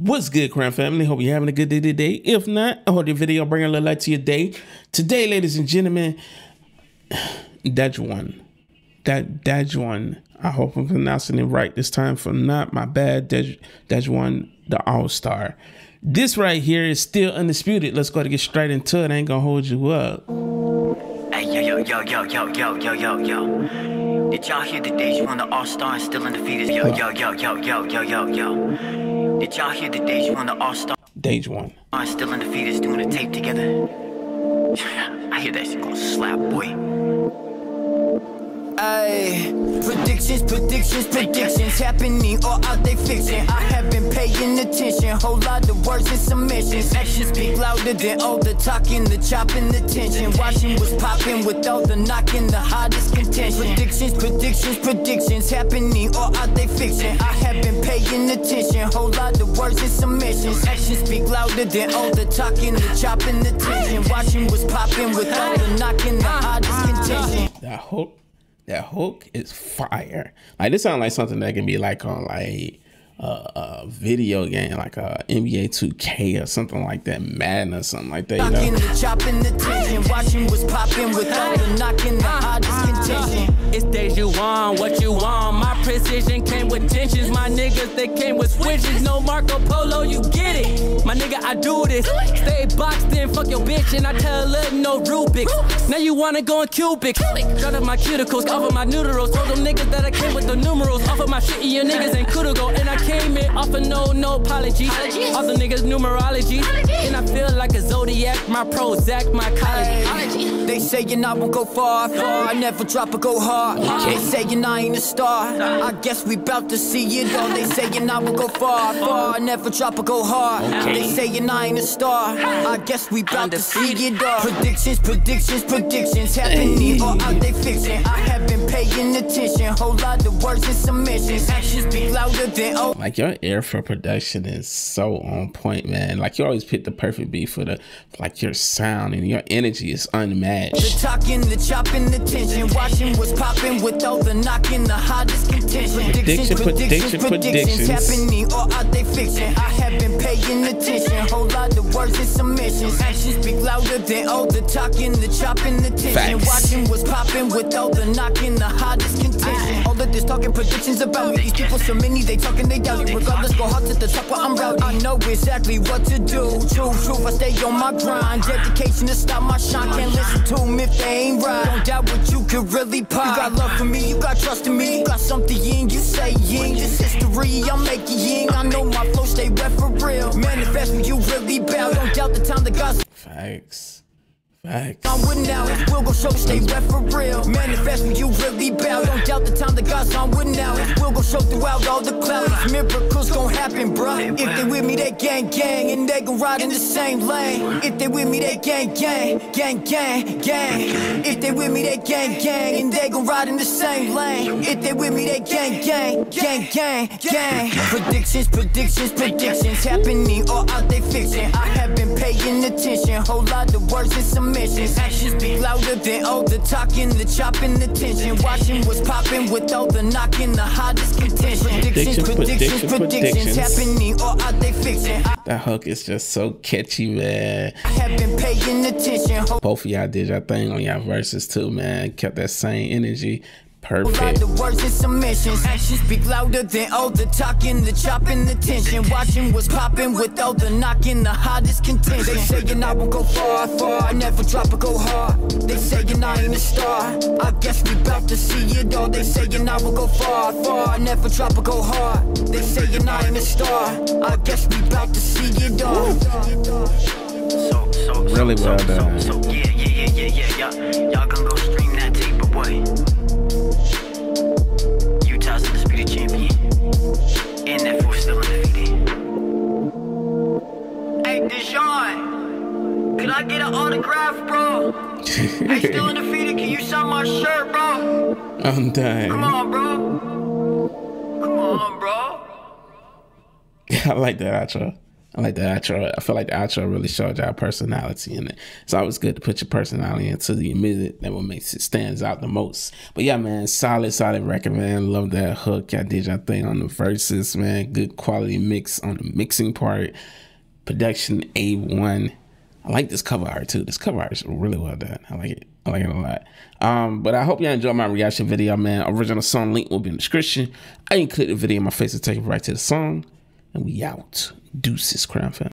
What's good, Crown Family? Hope you're having a good day today. If not, I hope the video bring a little light to your day. Today, ladies and gentlemen, Dijoun. That Dijoun. I hope I'm pronouncing it right this time. For not my bad, Dej, Dijoun, the All Star. This right here is still undisputed. Let's go to get straight into it. I ain't gonna hold you up. Hey, yo, yo, yo, yo, yo, yo, yo, yo, yo. Did y'all hear the Dijoun, the All Star, still undefeated? Yo, yo, yo, yo, yo, yo, yo, yo. Y'all hear the Dijoun, the All Star, Dijoun. and still undefeated doing a tape together? I hear that shit gonna slap, boy. Ay, predictions, predictions, predictions happening or are they fiction? I have been paying attention, whole lot of words and submissions. Actions speak louder than all the talking, the chopping, the tension. Watching was popping with all the knocking, the hottest contention. Predictions, predictions, predictions happening or are they fiction? I have been paying attention, whole lot of words and submissions. Actions speak louder than all the talking, the chopping, the tension. Watching was popping with all the knocking, the hottest contention. That hook, that hook is fire. Like this sounds like something that can be like on like a video game, like a NBA 2K or something like that, Madden or something like that. You know. It's days you want, what you want. My precision came with tensions. My niggas, they came with switches. No Marco Polo, you get it. My nigga, I do this. Stay boxed in, fuck your bitch, and I tell her no Rubik's. Now you wanna go in cubics. Shut up my cuticles, cover my noodles. Told them niggas that I came with the numerals. Off of my shit, your niggas ain't could go. And I came in off of no, no apology. All the niggas numerology. And I feel like a zodiac, my Prozac, my college. They saying I won't gonna go far, far. I never drop or go hard. They saying I ain't a star. I guess we bout to see it all. They saying I won't go far, far. Never drop or go hard. They saying I ain't a star. I guess we bout to see it all. Predictions, predictions, predictions happening or are they fiction? I have paying attention. Whole lot of words and submissions. Actions speak louder than oh. like your ear for production is so on point, man. Like you always pick the perfect beat for the like your sound and your energy is unmatched. The talking, the chopping, the tension. Watching what's popping with all the knocking, the hottest contention. Prediction, prediction, prediction, predictions. happening or are they fiction? I have been paying attention. Whole lot of words and submissions. Actions speak louder than all the talking, the chopping, the tension. Watching what's popping with all the knocking, the hottest contention. All of this talking predictions about me. These people so many, they talking, they doubt it. Regardless, go hard to the top where I'm routed. I know exactly what to do. True, true, I stay on my grind. Dedication to stop my shine. Can't listen to them if they ain't right. Don't doubt what you could really pop. You got love for me, you got trust in me. You got something in you say yin. This history, I'm making yin. I know my flow stay wet for real. Manifest when you really bow. Don't doubt the time that God's Facts. Facts. on with now. It will go show stay wet for real. Manifest when you really Don't doubt the time that God's on with now. Show throughout all the clouds. Miracles gon' happen, bruh. If they with me, they gang gang. And they gon' ride in the same lane. If they with me, they gang gang. Gang gang gang. If they with me, they gang gang. And they gon' ride in the same lane. If they with me, they gang gang. Gang gang gang. Predictions, predictions, predictions happening or are they fiction? I have been paying attention. Whole lot of words and submissions. Actions be louder than all the talking, the chopping, the tension. Watching what's popping with all the knocking, the hottest Prediction, prediction, predictions predictions. happening or are they fiction? That hook is just so catchy, man. I have been paying attention. Both of y'all did your thing on your verses too, man. Kept that same energy. Lot Perfect. of words and submissions. Actions speak louder than all the talking, the chopping, the tension. Watching what's popping with all the knocking, the hottest contention. They saying I won't go far, far. I never drop or go hard. They saying I ain't a star. I guess we bout to see it all. They saying I will go far, far. I never drop or go hard. They saying I ain't a star. I guess we bout to see it all. So, so, Really well done. Hey, still undefeated, can you sign my shirt, bro? I'm dying. Come on, bro. Come on, bro. I like that outro. I like the outro. I feel like the outro really showed y'all personality in it. It's always good to put your personality into the music. That what makes it stands out the most. But yeah, man, solid, solid record, man. Love that hook. Y'all did your thing on the verses, man. Good quality mix on the mixing part. Production A1. I like this cover art too. This cover art is really well done. I like it. I like it a lot. Um, but I hope y'all enjoyed my reaction video, man. Original song link will be in the description. I click the video in my face to take it right to the song. And we out. Deuces, Crown Fam.